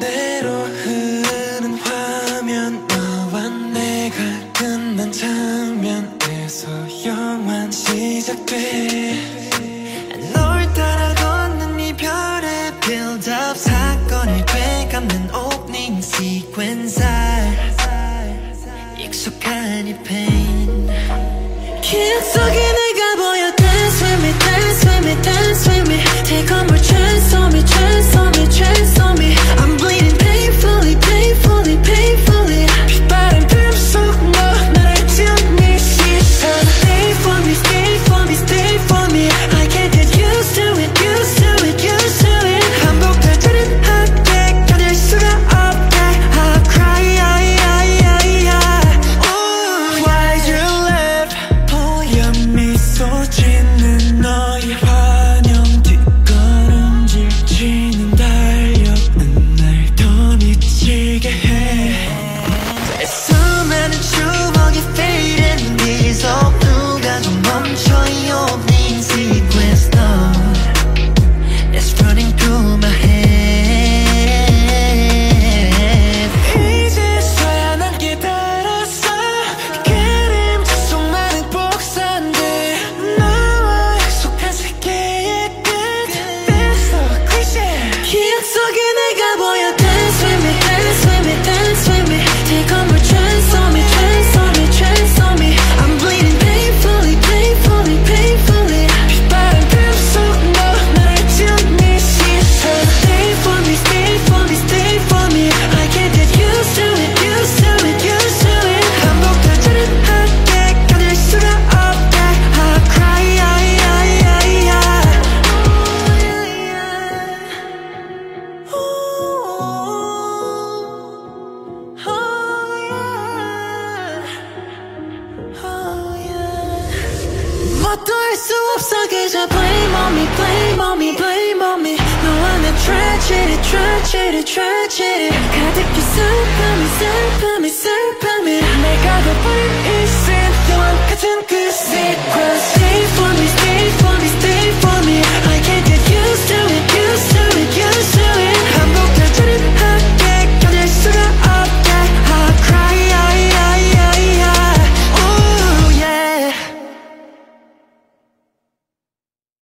맘대로 흐르는 화면 너와 내가 끝난 장면에서 영원 시작돼 널 따라 걷는 이별의 빌드업 사건을 되감는 오프닝 시퀀서 익숙한 이 기억 속에 내가 보여 Dance with me, dance with me, dance with me Take on more transform me, transform 미치게 해 我对手手記着 blame on me, blame on me, blame on me. 너와는 tragedy, tragedy, tragedy 가득히 슬픔이, 슬픔이, 슬픔이 내가 더 불이 센 너와 같은 그 sequence